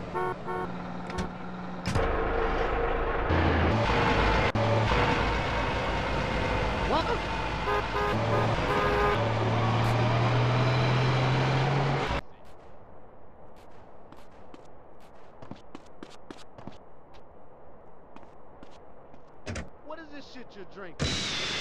What is this shit you're drinking?